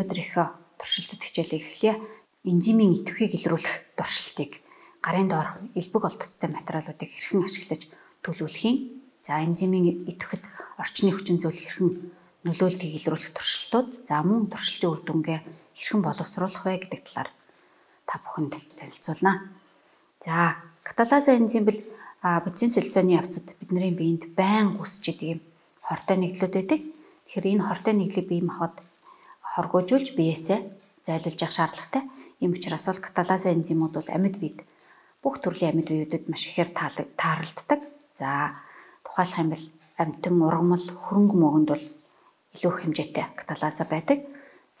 өнөөдрийнхөө туршилтад хичээлийг эхлэе. Энзимийн идэвхийг илрүүлэх туршилтыг гарын доорх элбэг олдцтой материалуудыг хэрхэн ашиглаж төлөвлөхийн за энзимийн идэвхэд орчны хүчин зүйл хэрхэн нөлөөлтийг илрүүлэх туршилтууд за мөн туршилтын үр дүнгээ хэрхэн боловсруулах вэ гэдэг талаар та бүхэнд танилцуулна. За каталаза энзим бол бодис солилцооны явцад бидний биед байн үсч идэг юм хортой нэглүүд байдаг. Тэгэхээр энэ хортой нэглийг бие махбод хоргоожуулж биеэсээ зайлуулж явах шаардлагатай. Ийм учраас бол каталаза энзимүүд бол амьд биед бүх төрлийн амьд биедүүд маш ихээр тааралддаг. За тухайлах юм бол амьтан ургамал хөрөнгө мөгөнд бол илүү их хэмжээтэй каталаза байдаг.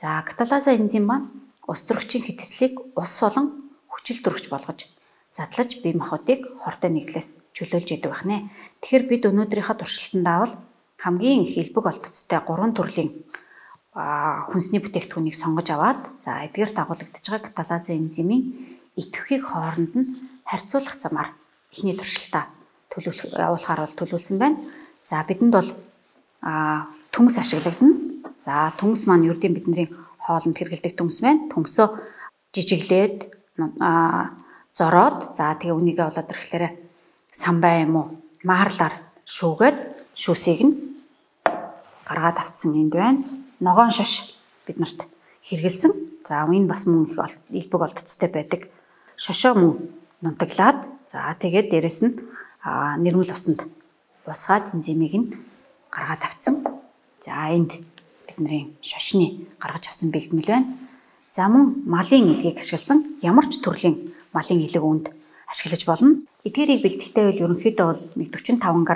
За каталаза энзим маань ус төрөгчийн хэтэслийг ус болон хүчил төрөгч болгож задлаж бие махбодыг хортой нэглээс чөлөөлж идэг байна. Тэгэхээр бид өнөөдрийнхөө туршилтанд давал хамгийн их элбэг олдцтой гурван төрлийн хүнсний бүтээгдэхүүнийг сонгож аваад за эдгээр дагуулгдж байгаа каталазын энзимийн идэвхийг хооронд нь харьцуулах замаар эхний туршилтаа төлөвлөх явуулахаар бол төлөвлөсөн байна. За бидэнд бол төмс ашиглагдана. За төмс маань ердийн бидний хоолнд хэрэгэлдэг төмс байна. Төмсөө жижиглээд зороод за тэгээ үнийгээ болоод ирэхлээр самбай юм уу маарлаар шүүгээд шүүсийг нь гаргаад авцсан энд байна. Ногоон шош биднэрт хэрэгэлсэн. За энэ бас мөн их илбэг олдцтой байдаг. Шошоо мөн нунтаглаад за тэгээд дээрэс нь нэрмэл усанд бусгаад энзимийг нь гаргаад авцсан. За энд бидний шошны гаргаж авсан бэлтгэл байна. За мөн малын илгийг ашигласан ямар ч төрлийн малын илэг үүнд ашиглаж болно. Эдгээрийг бэлтгэхдээ бол ерөнхийдөө бол 45 г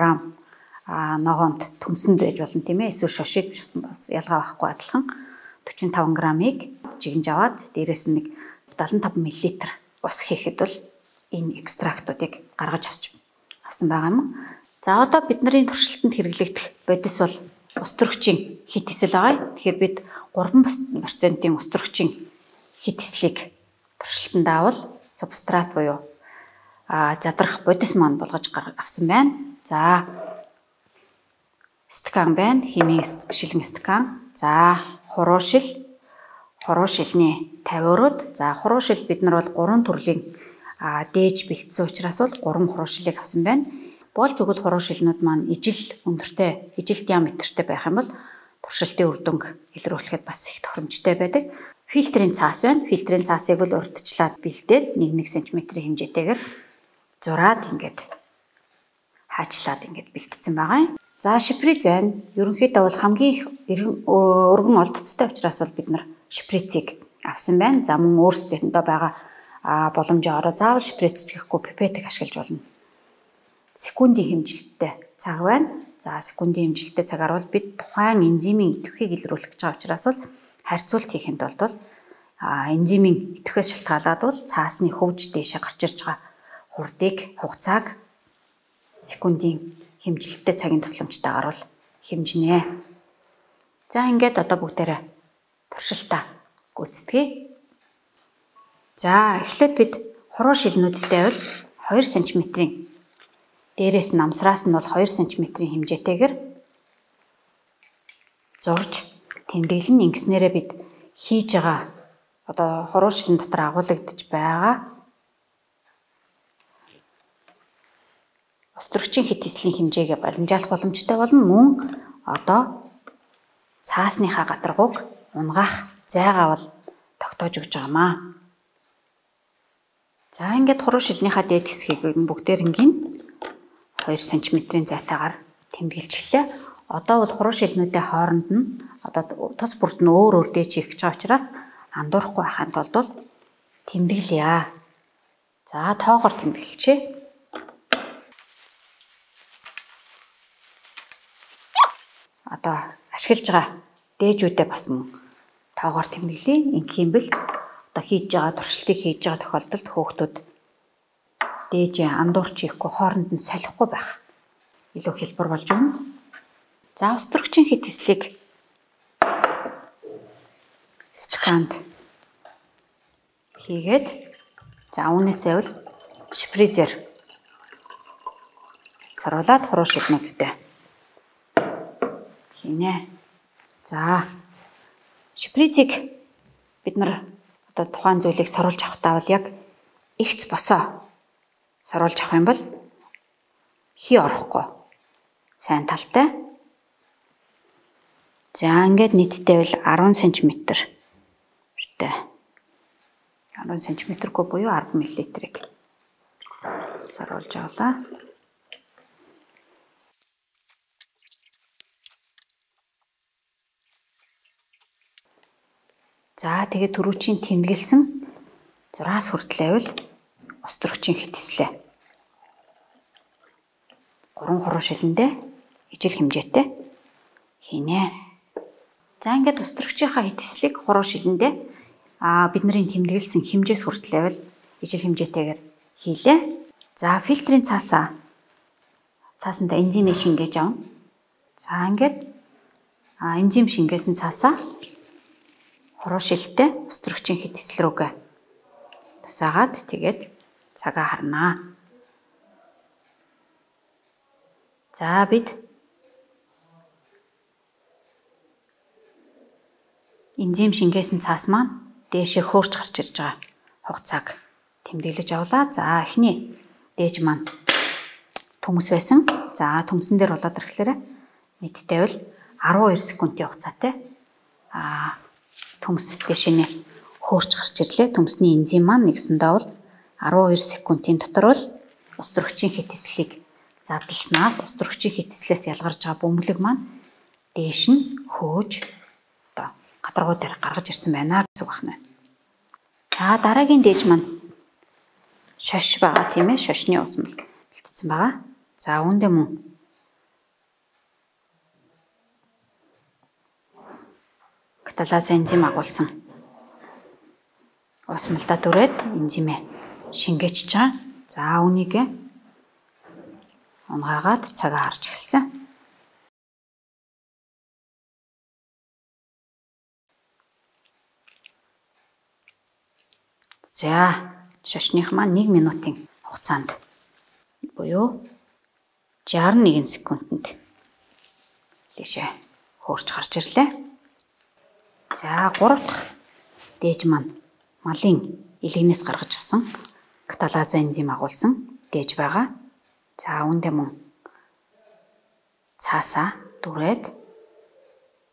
ногоонд төмсөнд байж болно тийм ээ эсвэл шошид биш бас ялгаа байхгүй адилхан 45 грамыг жигнж аваад дээрэс нь нэг 75 мл ус хийхэд бол энэ экстрактуудыг гаргаж авч авсан байгаа юм. За одоо бидний туршилтанд хэрэглэгдэх бодис бол ус төрөгчийн хит эсэл байгаа. Тэгэхээр бид 3%-ийн ус төрөгчийн хит эслийг туршилтанд авал субстрат буюу а задрах бодис маань болгож авсан байна. За стакан байна. Химийн шилэн стакан. За хуруушил. Хуруушилны 50 өрөөд. За хуруушил бид нар бол гурван төрлийн дээж бэлдсэн учраас бол гурван хуруушилыг авсан байна. Болж өгөл хуруушилнууд маань ижил өндөртэй, ижил диаметртэй байх юм бол туршилтын үр дүнг илрүүлэхэд бас их тохиромжтой байдаг. Фильтрийн цаас байна. Фильтрийн цаасыг бол урдчлаад бэлдээд 1-1 см-ийн хэмжээтэйгээр зураад ингээд хаачлаад ингээд бэлтгэсэн байгаа юм. За шприц байна. Ерөнхийдөө бол хамгийн их өргөн олдцтой учраас бол бид нар шприцийг авсан байна. За мөн өөрсдөө байгаа боломжоо ороо заавал шприц гэхгүй пипетик ашиглаж болно. Секундын хэмжилттэй цаг байна. За секундын хэмжилттэй цагаар бол бид тухайн энзимийн идэвхийг илрүүлэх гэж байгаа учраас бол харьцуулт хийхэд бол энзимийн идэвхээс шалтгаалаад бол цаасны хөвж дээшээ гарч ирж байгаа хурдыг хугацааг секундын хэмжилттэй цагийн тусламжтайгаар бол хэмжинэ. За ингээд одоо бүгдээрээ туршилтаа гүйцэтгэе. За эхлээд бид хуруу шилнүүдтэй бол 2 см-ийн дээрээс нь намсраас нь бол 2 см-ийн хэмжээтэйгээр зурж тэмдэглэн ингэснээрээ бид хийж байгаа одоо хуруу шилэн дотор агуулгадж байгаа Острогчийн хит эслийн хэмжээгээ баримжаалах боломжтой болно. Мөн одоо цаасныхаа гадаргууг унгаах зайгаа бол тогтоож өгч байгаамаа. За ингээд хуруу шилнийхаа дээд хэсгийг бүгдээрнгийн 2 см-ийн зайтаагаар тэмдэглэж эхлэе. Одоо бол хуруу шилнүүдийн хооронд нь одоо тус бүрд нь өөр өөр дээж хийх гэж байгаа учраас андуурахгүй байхын тулд тэмдэглэе. За тоогоор тэмдэглэчээ. Одоо ашиглаж байгаа дээжүүдээ бас мөн тоогоор тэмдэглэе. Ингэх юм бэл одоо хийж байгаа туршилтыг хийж байгаа тохиолдолд хөөхтүүд дээж андуурч ихгүй хооронд нь солихгүй байх илүү хэлбэр болж өгнө. За ус төрөгчийн хит хэслийг стаканд хийгээд за үүнээсээ бол шпризер саруулаад хуруу шилнүүдтэй хийнэ. За. шприцийг бид нар одоо тухайн зүйлийг соруулж авахтаа бол яг ихц босоо соруулж авах юм бол хий орохгүй сайн талтай. За ингээд нийтдээ бол 10 см штэй. 10 см-гүй буюу 10 мл-ийг саруулж авлаа. За тэгээд түрүүчийн тэмдэглэсэн 6-аас хүртлээвэл острогчийн хитслээ. 3 хуруу шилэндээ ижил хэмжээтэй хийнэ. За ингээд острогчийнхаа хитслийг хуруу шилэндээ а бидний тэмдэглэсэн хэмжээс хүртлээвэл ижил хэмжээтэйгээр хийлээ. За фильтрийн цаасаа цаасанда энзим шингээж авна. За ингээд а энзим шингээсэн цаасаа хуруу шилтэй өстрөгчийн хит эслрүүгээ тусаагаад тэгээд цагаа харнаа. За бид энзим шингээсэн цаас маань дээшээ хөөрч гарч ирж байгаа хугацааг тэмдэглэж авлаа. За эхний дээж маань төмөс байсан. За төмсөн дээр болоод ирэхлээр нийтдээ бол 12 секундын хугацаатай а төмс дэшинэ хөөрч гарч ирлээ. Төмсний энзим маань нэгсэндээ бол 12 секундын дотор бол ус төрөгчийн хитслийг задлснаас ус төрөгчийн хитслээс ялгарч байгаа бөмбөлөг маань дээш нь хөөж одоо гадаргуу дээр гаргаж ирсэн байна гэсэн үг байна. За дараагийн дээж маань шош байгаа тийм ээ. Шошны усмал бэлтцсэн байгаа. За үүндээ мөн каталаз энзим агуулсан усмалда дүрээд энзимээ шингээч чаа. За үүнийг унгаагаад цагаа харж эхэлсэн. За шашных маань 1 минутын хугацаанд буюу 61 секундэд тийшээ хөөрч гарч ирлээ. За 3 дахь дээж маань малын илэгнээс гаргаж авсан каталаза энзим агуулсан дээж байгаа. За үүндээ мөн цаасаа дүрээд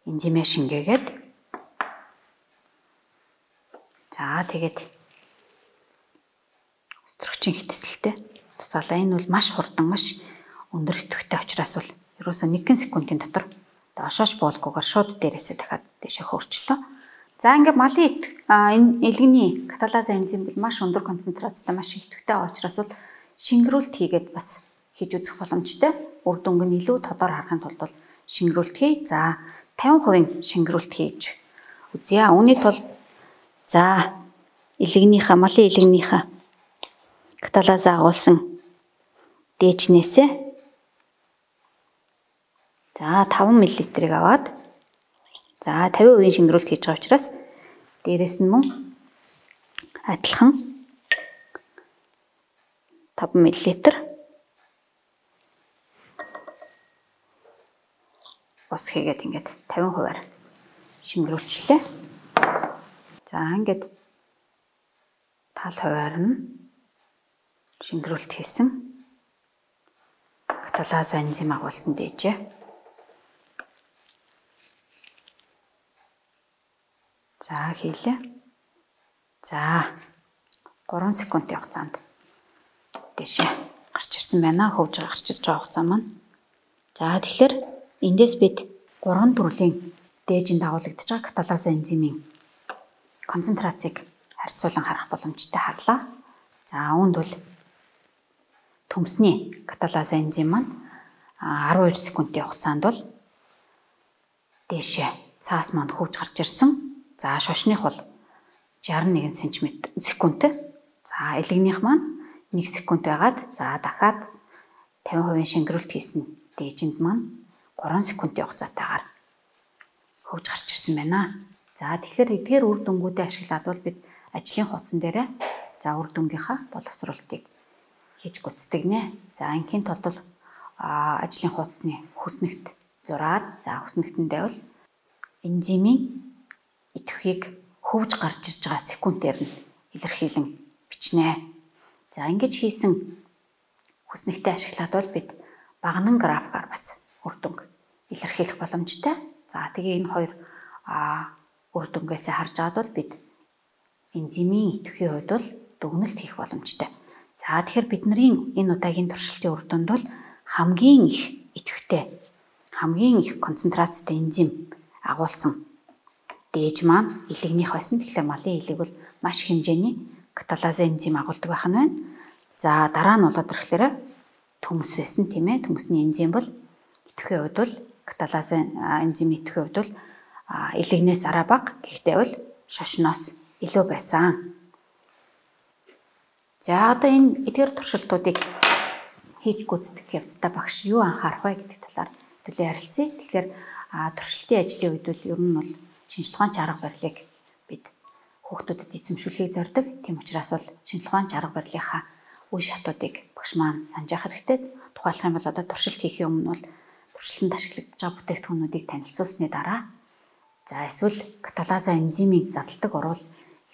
энзимээ шингээгээд за тэгээд өстрөгчийн хитсэлтэй тусаалаа. Энэ бол маш хурдан маш өндөр идэвхтэй учраас бол ерөөсөө 1 секундын дотор дошооч буулгуугаар шууд дээрээсээ дахиад дэше хөөрчлөө. За ингээд малын энэ элгэний каталаза энзим бол маш өндөр концентрацтай маш идэвхтэй байгаа учраас бол шингэрүүлт хийгээд бас хийж үзэх боломжтой. Үр дүнг нь илүү тодор харахын тулд бол шингэрүүлт хий. За 50% шингэрүүлт хийж үзье. Үүний тулд за элэгнийхээ малын элэгнийхээ каталаз агуулсан дээжнээсээ за 5 мл-ийг аваад за 50% шингэрүүлэлт хийж байгаа учраас дээрэс нь мөн адилхан 5 мл ус хийгээд ингээд 50%-аар шингэрүүлчлээ. За ингээд тал хуваар нь шингэрүүлэлт хийсэн каталаза энзим агуулсан дээжээ. За хийлээ. За 3 секундын хугацаанд дэшээ гарч ирсэн байна. Хөвж гарч ирж байгаа хугацаа маань. За тэгэхээр эндээс бид 3 төрлийн дээжинд дагуулгдж байгаа каталаза энзимийн концентрацийг харьцуулан харах боломжтой харлаа. За үүнд бол төмсний каталаза энзим маань 12 секундын хугацаанд бол дээшээ цаас манд хөвж гарч ирсэн. За шошных бол 61 см секунд. За элэгнийх маань 1 секунд байгаад за дахиад 50% шингэрүүлт хийсэн дээжинд маань 3 секундын хугацаатайгаар хөвж гарч ирсэн байна. За тэгэхээр эдгээр үр дүнгуудыг ашиглаад бол бид ажлын хуудсан дээрээ за үр дүнгийнхаа боловсруулалтыг хийж гүйцэтгнэ. За ингийн тулд бол ажлын хуудасны хүснэгт зураад за хүснэгтэндээ бол энзимийн идэвхийг хөвж гарч ирж байгаа секундээр нь илэрхийлэн бичнэ. За ингэж хийсэн хүснэгтэй ашиглаад бол бид багнан графикаар бас үр дүнг илэрхийлэх боломжтой. За тэгээ энэ хоёр үр дүнгээсээ харж аваад бол бид энзимийн идэвхийн хувьд бол дүгнэлт хийх боломжтой. За тэгэхээр бидний энэ удаагийн туршилтын үр дүнд бол хамгийн их идэвхтэй хамгийн их концентрацтай энзим агуулсан дээж маань илэгнийх байсан. Тэгэхээр малын илэг бол маш хэмжээний каталаза энзим агуулдаг байх нь байна. За дараа нь болоод ирэхлээр төмс байсан тийм ээ. Төмсний энзим бол идэвхийн хувьд бол каталаза энзим идэвхийн хувьд бол илэгнээс араа бага. Гэхдээ бол шошноос илүү байсан. За одоо энэ эдгээр туршилтуудыг хийж гүйцэтгэх явцдаа багш юу анхаарах вэ гэдэг талаар төлөө ярилцъя. Тэгэхээр туршилтын ажлын үед бол ер нь бол шинж тухаан чарга барилыг бид хүүхдүүдэд эзэмшүүлэхийг зорддог. Тийм учраас бол шинж тухаан чарга барилынхаа үе шатуудыг багш маань санаж явах хэрэгтэй. Тухайлах юм бол одоо туршилт хийхийн өмнө бол туршилтанд ашиглагдж байгаа бүтээгдэхүүнүүдийг танилцуулсны дараа за эсвэл каталаза энзимийн задалдаг орвол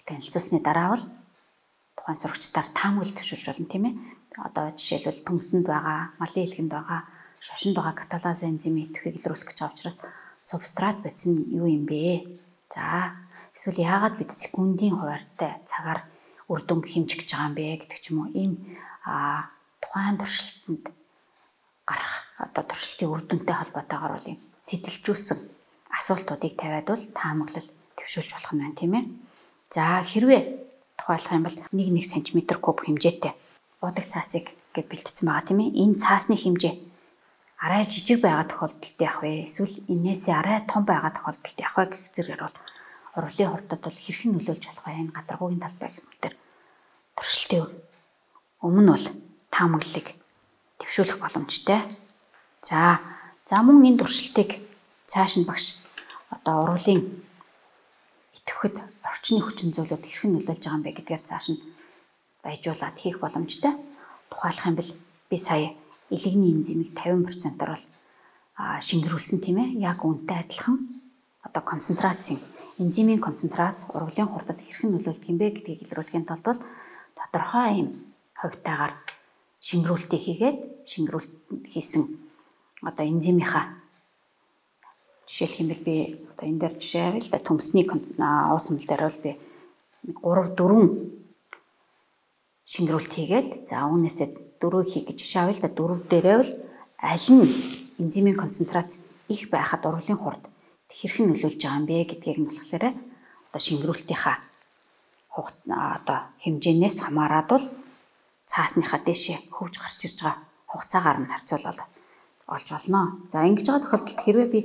танилцуулсны дараа бол тухайн сурагчдаар таамаглал төвшүүлж болно тийм ээ. Одоо жишээлбэл төмсөнд байгаа, малын илгэнд байгаа, шушинд байгаа каталаз энзимийн идэвхийг илрүүлэх гэж байгаа учраас субстрат бодис нь юу юм бэ? За эсвэл яагаад бид секундын хуваартай цагаар үр дүнг хэмжих гэж байгаа юм бэ гэдэг ч юм уу ийм а тухайн туршилтанд гарах одоо туршилтын үр дүнтэй холбоотойгоор бол юм сэтэлжүүлсэн асуултуудыг тавиад бол таамаглал төвшүүлж болох нь байна тийм ээ. За хэрвээ тухайлах юм бол 1 1 см куб хэмжээтэй удаг цаасыг гэд бэлтгэсэн байгаа тийм ээ. Энэ цаасны хэмжээ арай жижиг байгаа тохиолдолд явах вэ? Эсвэл инээсээ арай том байгаа тохиолдолд явах вэ гэх зэргээр бол урлын хурдад бол хэрхэн нөлөөлж болох вэ? Энэ гадаргуугийн талбай гэсмээр туршилтын өмнө бол таамаглалыг төвшүүлэх боломжтой. За, за мөн энэ туршилтыг цааш нь багш одоо урлын идэвхэд орчны хүчин зүйлүүд хэрхэн нөлөөлж байгаа юм бэ гэдгээр цааш нь баяжуулаад хийх боломжтой. Тухайлах юм бол би сая илэгний энзимийг 50%-аар бол шингэрүүлсэн тийм ээ. Яг үнтэй адилхан одоо концентрацийн энзимийн концентрац ургалын хурдад хэрхэн нөлөөлдөг юм бэ гэдгийг илрүүлэхийн тулд бол тодорхой юм хувьтаагаар шингэрүүлтийг хийгээд шингэрүүлт хийсэн одоо энзимийнхаа Жишээлх юм бол би одоо энэ дээр жишээ авъя л да төмсний уусмал дээр бол би 3 4 шингэрүүлт хийгээд за үүнээсээ дөрөв хий гэж авъя л да дөрөв дээрээ бол аль нь энзимийн концентрац их байхад ургалын хурд хэрхэн нөлөөлж байгаа юм бэ гэдгийг нь болохоор одоо шингэрүүлтийнхаа хугат одоо хэмжээнээс хамаарат бол цаасныхаа дэшээ хөвж гарч ирж байгаа хугацаагаар нь харьцуулаад олж болно. За ингэж байгаа тохиолдолд хэрвээ би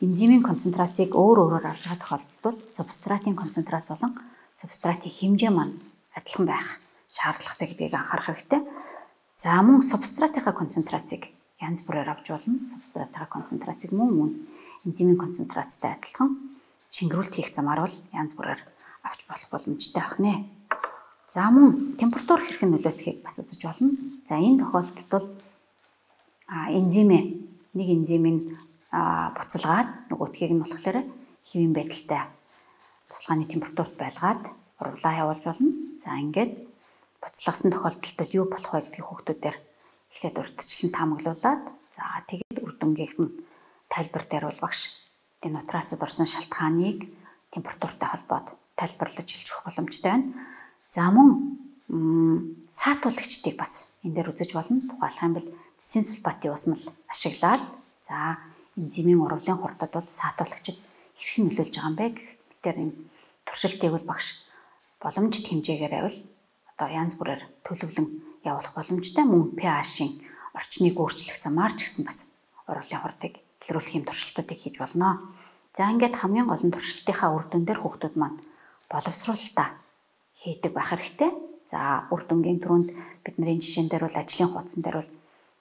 энзимийн концентрацийг өөр өөрөөр авч байгаа тохиолдолд бол субстратын концентрац болон субстратын хэмжээ маань адилхан байх шаардлагатай гэдгийг анхаарах хэрэгтэй. За мөн субстратынхаа концентрацийг янз бүрээр авч болно. Субстратынхаа концентрацийг мөн мөн энзимийн концентрацтай адилхан шингэрүүлт хийх замаар бол янз бүрээр авч болох боломжтой байх нэ. За мөн температур хэрхэн нөлөөлөхийг бас үзэж болно. За энэ тохиолдолд бол энзимээ нэг энзимийн буцалгаад нөгөөтгийг нь болохоор хэвийн байдалтай тасалгааны температурт байлгаад урвлаа явуулж болно. За ингээд буцлагсан тохиолдолд юу болох вэ гэдгийг хүүхдүүдээр эхлээд урьдчилан таамаглуулад за тэгээд үр дүнгийнх нь тайлбар дээр бол багш денутрацид орсон шалтгааныг температуртай холбоод тайлбарлаж хэлж өгөх боломжтой байна. За мөн саатуулагчдыг бас энэ дээр үзэж болно. Тухайлах юм бол синсульфатын усмал ашиглаад за энзимийн урвалын хурдад бол саатуулагчид хэрхэн нөлөөлж байгаа юм бэ гэх мэтэр энэ туршилтыг бол багш боломжит хэмжээгээр авал одоо янз бүрээр төлөвлөн явуулах боломжтой мөн pH-ийн орчныг өөрчлөх замаар ч гэсэн бас урвалын хурдыг илрүүлэх юм туршилтуудыг хийж болно. За ингээд хамгийн гол нь туршилтынхаа үр дүн дээр хүүхдүүд маань боловсруулалтаа хийдэг байх хэрэгтэй. За үр дүнгийн түрүүнд бидний жишээн дээр бол ажлын хуудсан дээр бол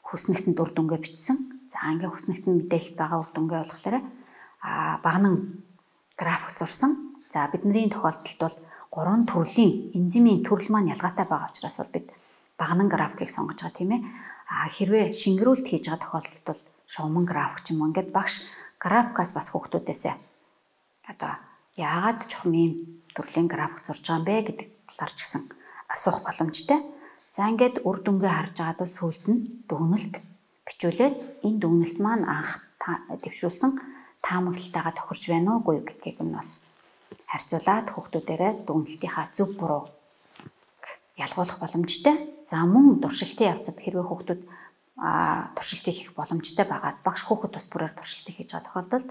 хүснэгтэнд үр дүнгээ бичсэн. За ингээ хүснэгтэн мэдээлэлд байгаа үр дүнгээ болохоор а багнан график зурсан. За бидний тохиолдолд бол гурван төрлийн энзимийн төрөл маань ялгаатай байгаа учраас бол бид багнан графикийг сонгож байгаа тийм ээ. А хэрвээ шингэрүүлт хийж байгаа тохиолдолд бол шугамн график ч юм уу ингээд багш графикаас бас хүүхдүүдээсээ одоо яагаад чухам ийм төрлийн график зурж байгаа юм бэ гэдэг талаар ч гэсэн асуух боломжтой. За ингээд үр дүнгээ харж байгаад сүүлд нь дүгнэлт бичүүлээд энэ дүгнэлт маань анх дэвшүүлсэн таамаглалтайгаа тохирч байна уугүй гэдгийг нь бас харьцуулаад хүүхдүүдээрээ дүгнэлтийнхаа зөв буруу ялгуулах боломжтой. За мөн туршилтын явцад хэрвээ хүүхдүүд туршилтыг хийх боломжтой байгаад багш хүүхэд тус бүрээр туршилтыг хийж байгаа тохиолдолд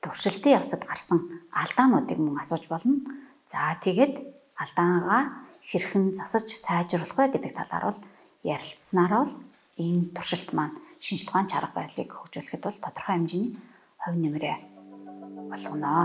туршилтын явцад гарсан алдаануудыг мөн асууж болно. За тэгээд алдаагаа хэрхэн засаж сайжруулах вэ гэдэг талаар бол ярилцсанаар бол энэ туршилт маань шинжилгээ ухаан чарга барилыг хөгжүүлэхэд бол тодорхой хэмжээний хувь нэмрээ болгоно.